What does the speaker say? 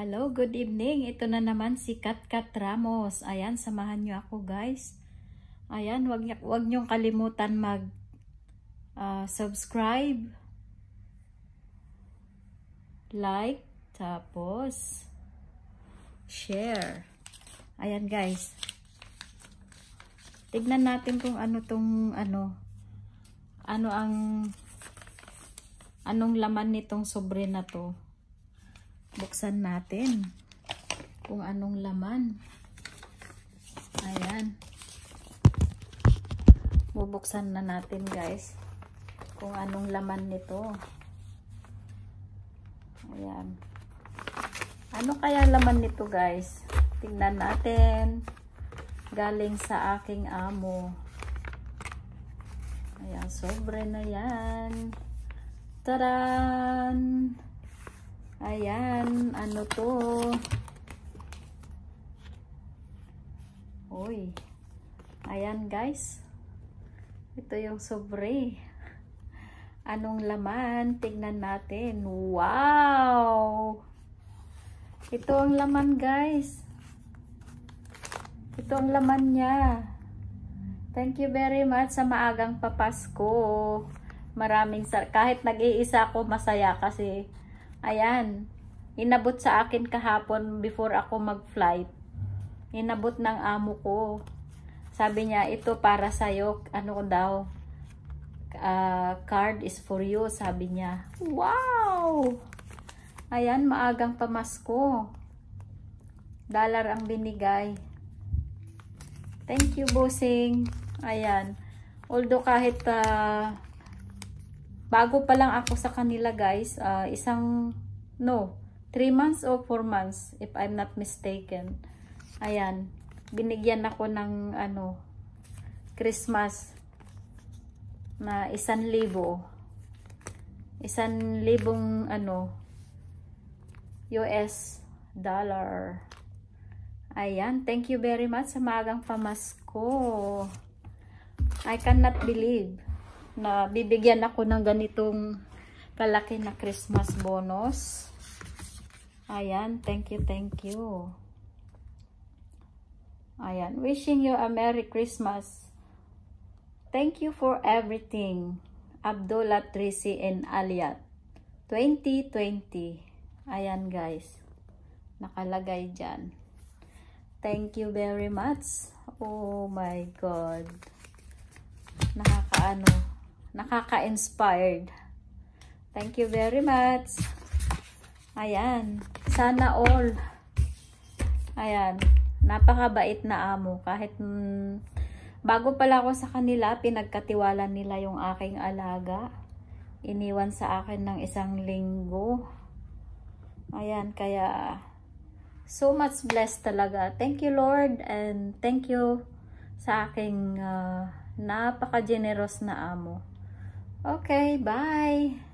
Hello, good evening. Ito na naman si Kat Kat Ramos. Ayan, samahan nyo ako guys. Ayan, wag, wag nyong kalimutan mag uh, subscribe, like, tapos share. Ayan guys. Tignan natin kung ano tong ano ano ang anong laman nitong sobre na to buksan natin kung anong laman. Ayan. Bubuksan na natin guys kung anong laman nito. Ayan. Ano kaya laman nito guys? Tingnan natin. Galing sa aking amo. Ayan sobre na yan. Taran Ayan, ano to? Uy. Ayan guys. Ito yung sobre. Anong laman? Tignan natin. Wow! Ito ang laman guys. Ito ang laman niya. Thank you very much sa maagang papasko. Maraming kahit nag-iisa ako masaya kasi Ayan. Inabot sa akin kahapon before ako mag-flight. Inabot ng amo ko. Sabi niya, ito para sa'yo. Ano daw? Uh, card is for you. Sabi niya. Wow! Ayan, maagang pamasko. Dollar ang binigay. Thank you, bossing. Ayan. Although kahit uh, Bago pa lang ako sa kanila guys, uh, isang, no, 3 months or 4 months if I'm not mistaken. Ayan, binigyan ako ng ano, Christmas na isang libo. Isang libong ano, US dollar. Ayan, thank you very much sa magang pamasko. I cannot believe na bibigyan ako ng ganitong kalaki na Christmas bonus. Ayan, thank you, thank you. Ayan, wishing you a Merry Christmas. Thank you for everything. Abdullah Tracy and Aliat. 2020. Ayan guys. Nakalagay dyan. Thank you very much. Oh my God. Nakakaano nakaka-inspired. Thank you very much. Ayan. Sana all. Ayan. Napakabait na amo. Kahit mm, bago pala ako sa kanila, pinagkatiwala nila yung aking alaga. Iniwan sa akin ng isang linggo. Ayan. Kaya so much blessed talaga. Thank you Lord and thank you sa aking uh, napaka-generous na amo. Okay, bye!